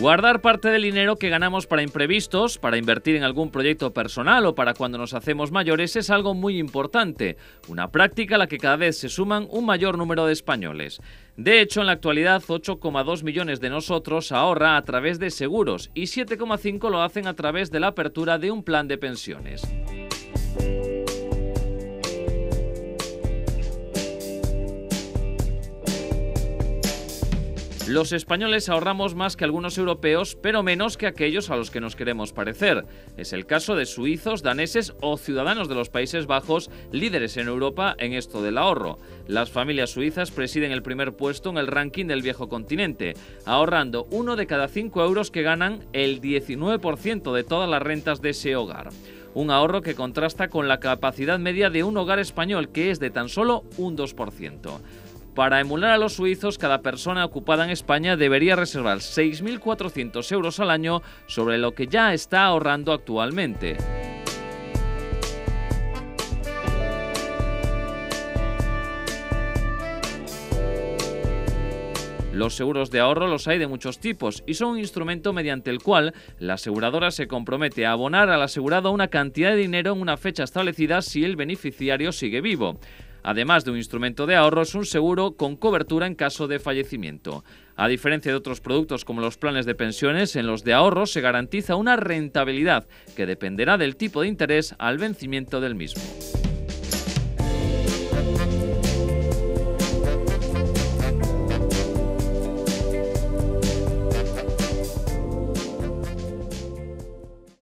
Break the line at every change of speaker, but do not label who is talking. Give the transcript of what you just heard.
Guardar parte del dinero que ganamos para imprevistos, para invertir en algún proyecto personal o para cuando nos hacemos mayores es algo muy importante, una práctica a la que cada vez se suman un mayor número de españoles. De hecho, en la actualidad 8,2 millones de nosotros ahorra a través de seguros y 7,5 lo hacen a través de la apertura de un plan de pensiones. Los españoles ahorramos más que algunos europeos, pero menos que aquellos a los que nos queremos parecer. Es el caso de suizos, daneses o ciudadanos de los Países Bajos, líderes en Europa en esto del ahorro. Las familias suizas presiden el primer puesto en el ranking del viejo continente, ahorrando uno de cada cinco euros que ganan el 19% de todas las rentas de ese hogar un ahorro que contrasta con la capacidad media de un hogar español, que es de tan solo un 2%. Para emular a los suizos, cada persona ocupada en España debería reservar 6.400 euros al año sobre lo que ya está ahorrando actualmente. Los seguros de ahorro los hay de muchos tipos y son un instrumento mediante el cual la aseguradora se compromete a abonar al asegurado una cantidad de dinero en una fecha establecida si el beneficiario sigue vivo. Además de un instrumento de ahorro, es un seguro con cobertura en caso de fallecimiento. A diferencia de otros productos como los planes de pensiones, en los de ahorro se garantiza una rentabilidad que dependerá del tipo de interés al vencimiento del mismo.